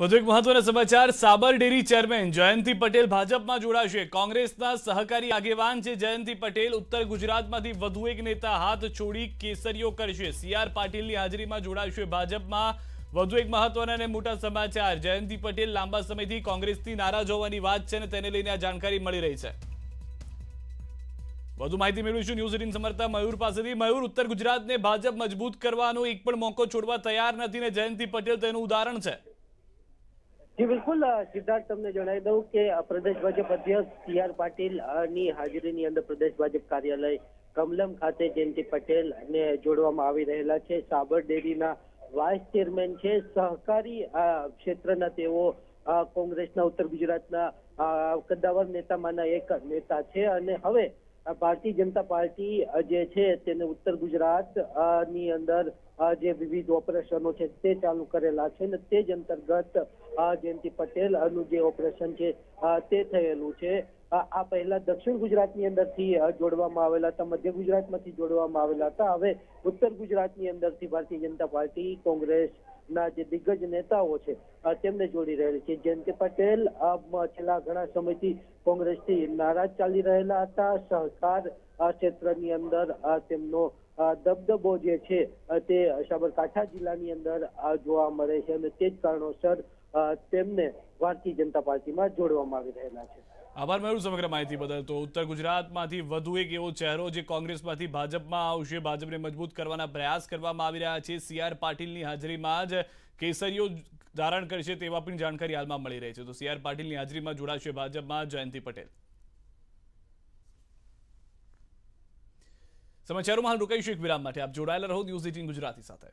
વધુ એક મહત્વના સમાચાર. સાબર ડેરી ચેરમેન જયંતિ પટેલ ભાજપમાં જોડાશે. કોંગ્રેસના સહકારી આગેવાન છે જયંતિ પટેલ. ઉત્તર ગુજરાતમાંથી વધુ એક નેતા હાથ છોડી કેસરીઓ કરશે. સીઆર પાટીલની હાજરીમાં જોડાશે ભાજપમાં. વધુ એક મહત્વના અને મોટા સમાચાર. જયંતિ પટેલ લાંબા સમયથી કોંગ્રેસથી નારાજ હોવાની વાત છે અને તેને લઈને આ જાણકારી મળી રહી છે. વધુ માહિતી મેળવીશું ન્યૂઝ એટીન સમર્થા મયુર પાસેથી. મયુર, ઉત્તર ગુજરાતને ભાજપ મજબૂત કરવાનો એક પણ મોકો છોડવા તૈયાર નથી ને જયંતિ પટેલ તેનું ઉદાહરણ છે. જી, બિલકુલ સિદ્ધાર્થ તમને જણાવી દઉં કે પ્રદેશ ભાજપ અધ્યક્ષ સી આર પાટીલની હાજરીની અંદર પ્રદેશ ભાજપ કાર્યાલય કમલમ ખાતે જયંતિ પટેલ ને જોડવામાં આવી રહેલા છે. સાબર ડેરીના વાઇસ ચેરમેન છે. સહકારી ક્ષેત્રના તેઓ કોંગ્રેસના ઉત્તર ગુજરાતના કદ્દાવર નેતામાંના એક નેતા છે. અને હવે ભારતીય જનતા પાર્ટી જે છે તેને ઉત્તર ગુજરાતની અંદર જે વિવિધ ઓપરેશનો છે તે ચાલુ કરેલા છે અને તે જ અંતર્ગત જયંતિ પટેલનું જે ઓપરેશન છે તે થયેલું છે. આ પહેલા દક્ષિણ ગુજરાતની અંદરથી જોડવામાં આવેલા હતા, મધ્ય ગુજરાતમાંથી જોડવામાં આવેલા હતા. હવે ઉત્તર ગુજરાતની અંદરથી ભારતીય જનતા પાર્ટી, કોંગ્રેસ ના જે દિગ્ગજ નેતાઓ છે તેમને જોડી રહેલી છે. જયંતિ પટેલ છેલ્લા ઘણા સમયથી કોંગ્રેસથી નારાજ ચાલી રહેલા હતા. સહકાર ક્ષેત્રની અંદર તેમનો દબદબો જે છે તે સાબરકાંઠા જિલ્લાની અંદર જોવા મળે છે. અને તે જ કારણોસર તેમને ભારતીય જનતા પાર્ટીમાં જોડવામાં આવી રહેલા છે. આભાર મેળવું સમગ્ર માહિતી બદલ. તો ઉત્તર ગુજરાતમાંથી વધુ એક એવો ચહેરો જે કોંગ્રેસમાંથી ભાજપમાં આવશે. ભાજપને મજબૂત કરવાના પ્રયાસ કરવામાં આવી રહ્યા છે. સી આર પાટીલની હાજરીમાં જ કેસરીઓ ધારણ કરશે તેવા પણ જાણકારી હાલમાં મળી રહી છે. તો સી આર પાટીલની હાજરીમાં જોડાશે ભાજપમાં જયંતિ પટેલ. સમાચારોમાં હાલ રોકાઈશું એક વિરામ માટે આપ જોડાયેલા રહો. ન્યૂઝ એટીન ગુજરાતી સાથે.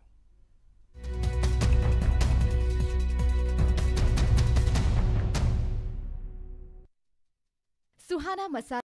ಸುಹಾನಾ ಮಸಾ